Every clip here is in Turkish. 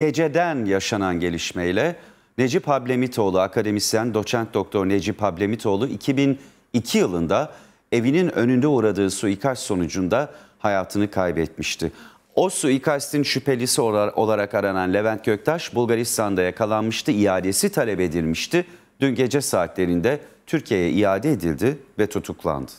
Geceden yaşanan gelişmeyle Necip Hablemitoğlu, akademisyen doçent doktor Necip Hablemitoğlu 2002 yılında evinin önünde uğradığı suikast sonucunda hayatını kaybetmişti. O suikastin şüphelisi olarak aranan Levent Göktaş Bulgaristan'da yakalanmıştı, iadesi talep edilmişti. Dün gece saatlerinde Türkiye'ye iade edildi ve tutuklandı.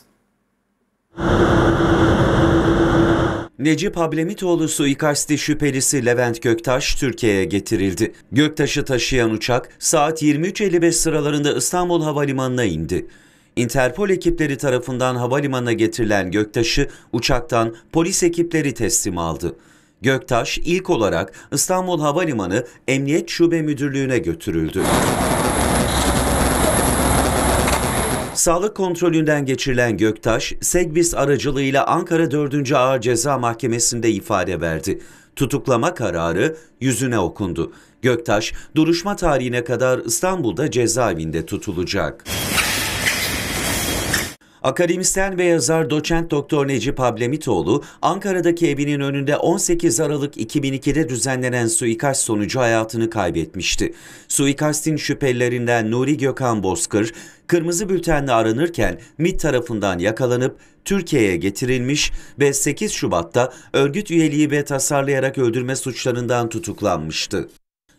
Necip Hablemitoğlu suikasti şüphelisi Levent Göktaş Türkiye'ye getirildi. Göktaş'ı taşıyan uçak saat 23.55 sıralarında İstanbul Havalimanı'na indi. Interpol ekipleri tarafından havalimanına getirilen Göktaş'ı uçaktan polis ekipleri teslim aldı. Göktaş ilk olarak İstanbul Havalimanı Emniyet Şube Müdürlüğü'ne götürüldü. Sağlık kontrolünden geçirilen Göktaş, Segbis aracılığıyla Ankara 4. Ağır Ceza Mahkemesi'nde ifade verdi. Tutuklama kararı yüzüne okundu. Göktaş, duruşma tarihine kadar İstanbul'da cezaevinde tutulacak. Akademisyen ve yazar doçent doktor Necip Hablemitoğlu, Ankara'daki evinin önünde 18 Aralık 2002'de düzenlenen suikast sonucu hayatını kaybetmişti. Suikastin şüphelilerinden Nuri Gökhan Bozkır, kırmızı bültenle aranırken MİT tarafından yakalanıp Türkiye'ye getirilmiş ve 8 Şubat'ta örgüt üyeliği ve tasarlayarak öldürme suçlarından tutuklanmıştı.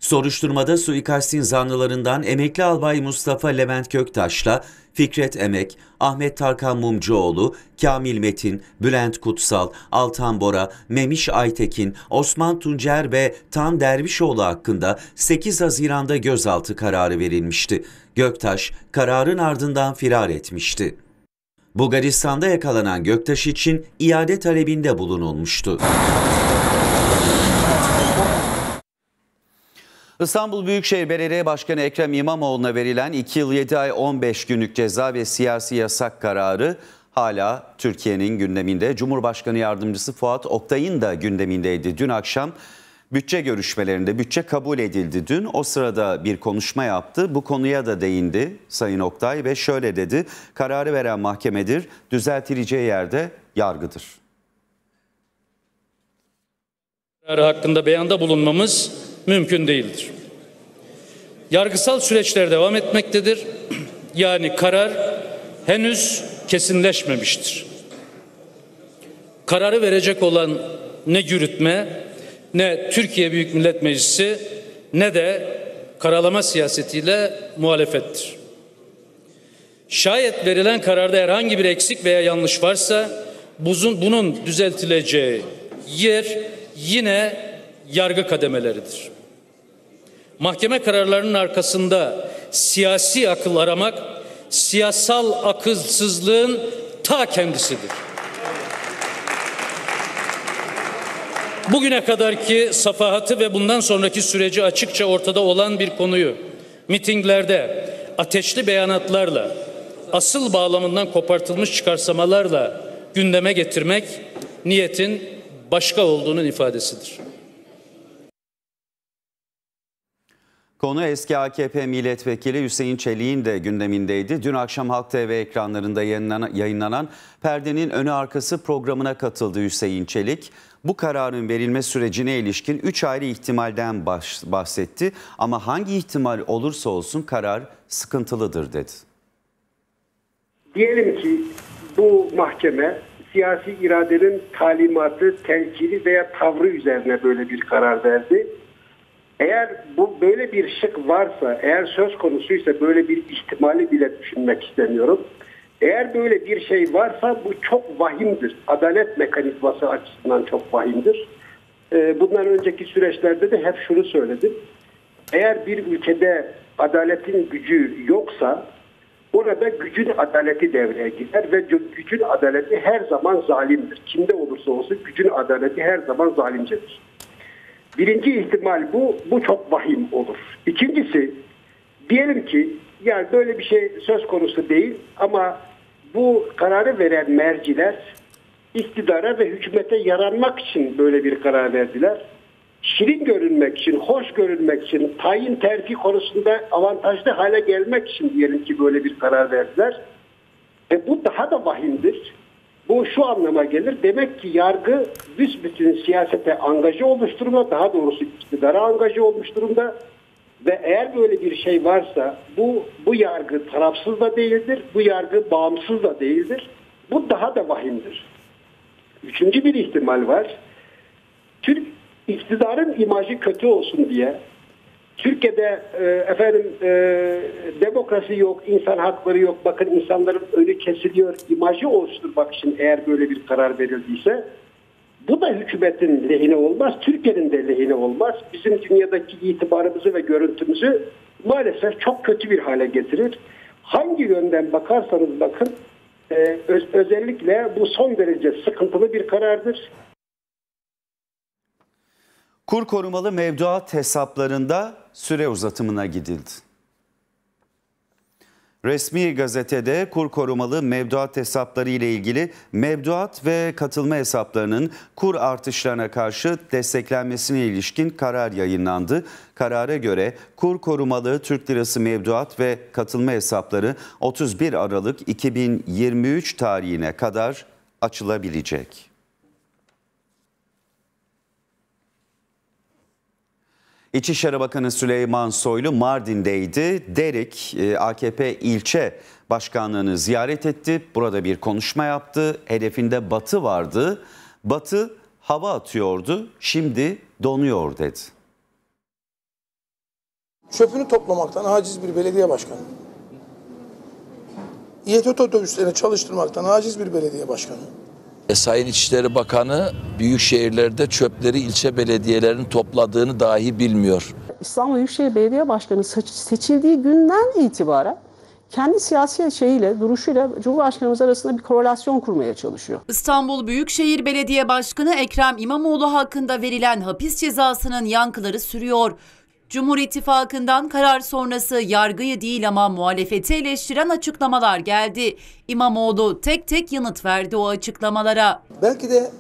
Soruşturmada suikastin zanlılarından emekli albay Mustafa Levent Köktaş'la Fikret Emek, Ahmet Tarkan Mumcuoğlu, Kamil Metin, Bülent Kutsal, Altan Bora, Memiş Aytekin, Osman Tuncer ve Tan Dervişoğlu hakkında 8 Haziran'da gözaltı kararı verilmişti. Göktaş kararın ardından firar etmişti. Bulgaristan'da yakalanan Göktaş için iade talebinde bulunulmuştu. İstanbul Büyükşehir Belediye Başkanı Ekrem İmamoğlu'na verilen 2 yıl 7 ay 15 günlük ceza ve siyasi yasak kararı hala Türkiye'nin gündeminde. Cumhurbaşkanı Yardımcısı Fuat Oktay'ın da gündemindeydi. Dün akşam bütçe görüşmelerinde bütçe kabul edildi dün. O sırada bir konuşma yaptı. Bu konuya da değindi Sayın Oktay ve şöyle dedi. Kararı veren mahkemedir, düzeltileceği yerde yargıdır. Kararı hakkında beyanda bulunmamız mümkün değildir. Yargısal süreçler devam etmektedir. Yani karar henüz kesinleşmemiştir. Kararı verecek olan ne yürütme ne Türkiye Büyük Millet Meclisi ne de karalama siyasetiyle muhalefettir. Şayet verilen kararda herhangi bir eksik veya yanlış varsa bunun düzeltileceği yer yine yargı kademeleridir. Mahkeme kararlarının arkasında siyasi akıl aramak siyasal akılsızlığın ta kendisidir. Bugüne kadarki safahatı ve bundan sonraki süreci açıkça ortada olan bir konuyu mitinglerde ateşli beyanatlarla asıl bağlamından kopartılmış çıkarsamalarla gündeme getirmek niyetin başka olduğunun ifadesidir. Konu eski AKP milletvekili Hüseyin Çelik'in de gündemindeydi. Dün akşam Halk TV ekranlarında yayınlanan Perdenin Önü Arkası programına katıldı Hüseyin Çelik. Bu kararın verilme sürecine ilişkin 3 ayrı ihtimalden bahsetti ama hangi ihtimal olursa olsun karar sıkıntılıdır dedi. Diyelim ki bu mahkeme siyasi iradenin talimatı, telkini veya tavrı üzerine böyle bir karar verdi eğer bu böyle bir şık varsa, eğer söz konusuysa böyle bir ihtimali bile düşünmek istemiyorum. Eğer böyle bir şey varsa bu çok vahimdir. Adalet mekanizması açısından çok vahimdir. Ee, bundan önceki süreçlerde de hep şunu söyledim. Eğer bir ülkede adaletin gücü yoksa orada gücün adaleti devreye girer ve gücün adaleti her zaman zalimdir. Kimde olursa olsun gücün adaleti her zaman zalimcedir. Birinci ihtimal bu. Bu çok vahim olur. İkincisi diyelim ki yani böyle bir şey söz konusu değil ama bu kararı veren merciler iktidara ve hükümete yaranmak için böyle bir karar verdiler. Şirin görünmek için, hoş görünmek için, tayin terfi konusunda avantajlı hale gelmek için diyelim ki böyle bir karar verdiler. Ve bu daha da vahimdir. Bu şu anlama gelir. Demek ki yargı büsbütün siyasete angaje olmuş durumda. Daha doğrusu iktidara angaje olmuş durumda. Ve eğer böyle bir şey varsa bu bu yargı tarafsız da değildir. Bu yargı bağımsız da değildir. Bu daha da vahimdir. Üçüncü bir ihtimal var. Türk iktidarın imajı kötü olsun diye Türkiye'de e, efendim e, demokrasi yok, insan hakları yok. Bakın insanların önü kesiliyor. imajı oluşturmak için eğer böyle bir karar verildiyse bu da hükümetin lehine olmaz, Türkiye'nin de lehine olmaz. Bizim dünyadaki itibarımızı ve görüntümüzü maalesef çok kötü bir hale getirir. Hangi yönden bakarsanız bakın e, öz- özellikle bu son derece sıkıntılı bir karardır. Kur korumalı mevduat hesaplarında süre uzatımına gidildi. Resmi gazetede kur korumalı mevduat hesapları ile ilgili mevduat ve katılma hesaplarının kur artışlarına karşı desteklenmesine ilişkin karar yayınlandı. Karara göre kur korumalı Türk Lirası mevduat ve katılma hesapları 31 Aralık 2023 tarihine kadar açılabilecek. İçişleri Bakanı Süleyman Soylu Mardin'deydi. Derik e, AKP ilçe başkanlığını ziyaret etti. Burada bir konuşma yaptı. Hedefinde Batı vardı. Batı hava atıyordu. Şimdi donuyor dedi. çöpünü toplamaktan aciz bir belediye başkanı. İETT otobüslerini çalıştırmaktan aciz bir belediye başkanı. Sayın İçişleri Bakanı büyük şehirlerde çöpleri ilçe belediyelerinin topladığını dahi bilmiyor. İstanbul Büyükşehir Belediye Başkanı seç- seçildiği günden itibaren kendi siyasi şeyiyle, duruşuyla Cumhurbaşkanımız arasında bir korelasyon kurmaya çalışıyor. İstanbul Büyükşehir Belediye Başkanı Ekrem İmamoğlu hakkında verilen hapis cezasının yankıları sürüyor. Cumhur İttifakı'ndan karar sonrası yargıyı değil ama muhalefeti eleştiren açıklamalar geldi. İmamoğlu tek tek yanıt verdi o açıklamalara. Belki de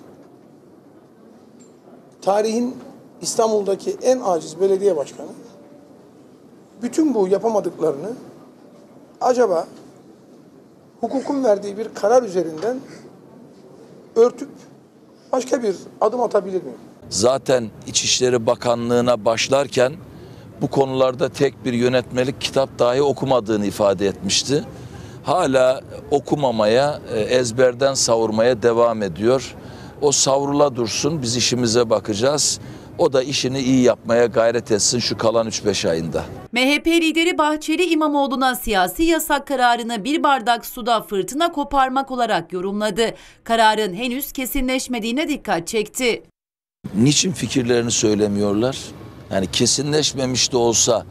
tarihin İstanbul'daki en aciz belediye başkanı bütün bu yapamadıklarını acaba hukukun verdiği bir karar üzerinden örtüp başka bir adım atabilir mi? Zaten İçişleri Bakanlığı'na başlarken bu konularda tek bir yönetmelik kitap dahi okumadığını ifade etmişti. Hala okumamaya, e, ezberden savurmaya devam ediyor. O savrula dursun, biz işimize bakacağız. O da işini iyi yapmaya gayret etsin şu kalan 3-5 ayında. MHP lideri Bahçeli İmamoğlu'na siyasi yasak kararını bir bardak suda fırtına koparmak olarak yorumladı. Kararın henüz kesinleşmediğine dikkat çekti. Niçin fikirlerini söylemiyorlar? Yani kesinleşmemiş de olsa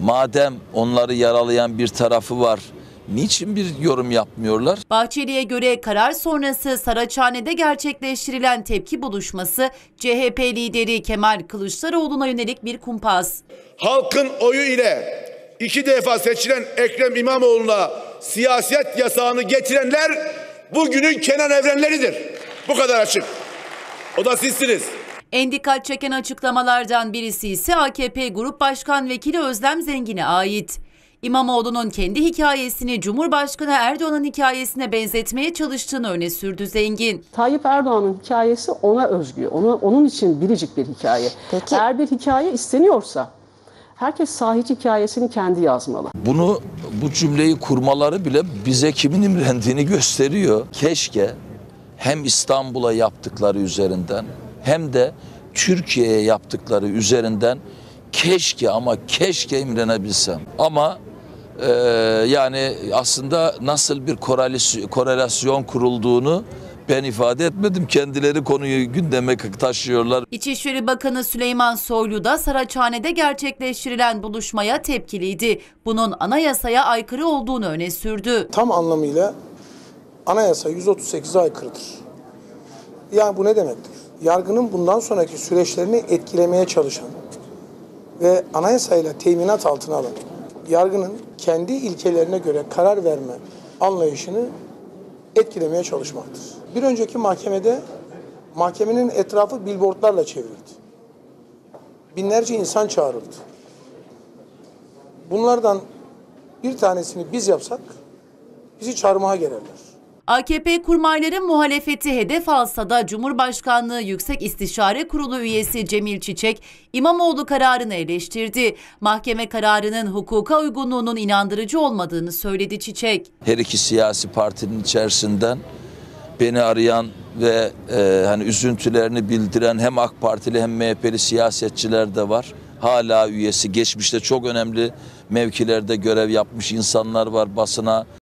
madem onları yaralayan bir tarafı var niçin bir yorum yapmıyorlar? Bahçeli'ye göre karar sonrası Saraçhane'de gerçekleştirilen tepki buluşması CHP lideri Kemal Kılıçdaroğlu'na yönelik bir kumpas. halkın oyu ile iki defa seçilen Ekrem İmamoğlu'na siyaset yasağını getirenler bugünün Kenan Evrenleridir. Bu kadar açık. O da sizsiniz. En dikkat çeken açıklamalardan birisi ise AKP Grup Başkan Vekili Özlem Zengin'e ait. İmamoğlu'nun kendi hikayesini Cumhurbaşkanı Erdoğan'ın hikayesine benzetmeye çalıştığını öne sürdü Zengin. Tayyip Erdoğan'ın hikayesi ona özgü, onu, onun için biricik bir hikaye. Peki. Eğer bir hikaye isteniyorsa herkes sahici hikayesini kendi yazmalı. Bunu bu cümleyi kurmaları bile bize kimin imrendiğini gösteriyor. Keşke hem İstanbul'a yaptıkları üzerinden hem de Türkiye'ye yaptıkları üzerinden keşke ama keşke imrenebilsem. Ama e, yani aslında nasıl bir korelasyon, korelasyon kurulduğunu ben ifade etmedim. Kendileri konuyu gündeme taşıyorlar. İçişleri Bakanı Süleyman Soylu da Saraçhane'de gerçekleştirilen buluşmaya tepkiliydi. Bunun anayasaya aykırı olduğunu öne sürdü. Tam anlamıyla anayasa 138'e aykırıdır. Yani bu ne demektir? Yargının bundan sonraki süreçlerini etkilemeye çalışan ve anayasayla teminat altına alan yargının kendi ilkelerine göre karar verme anlayışını etkilemeye çalışmaktır. Bir önceki mahkemede mahkemenin etrafı billboardlarla çevrildi. Binlerce insan çağrıldı. Bunlardan bir tanesini biz yapsak bizi çarmıha gererler. AKP kurmayların muhalefeti hedef alsa da Cumhurbaşkanlığı Yüksek İstişare Kurulu üyesi Cemil Çiçek İmamoğlu kararını eleştirdi. Mahkeme kararının hukuka uygunluğunun inandırıcı olmadığını söyledi Çiçek. Her iki siyasi partinin içerisinden beni arayan ve e, hani üzüntülerini bildiren hem AK Partili hem MHP'li siyasetçiler de var. Hala üyesi geçmişte çok önemli mevkilerde görev yapmış insanlar var basına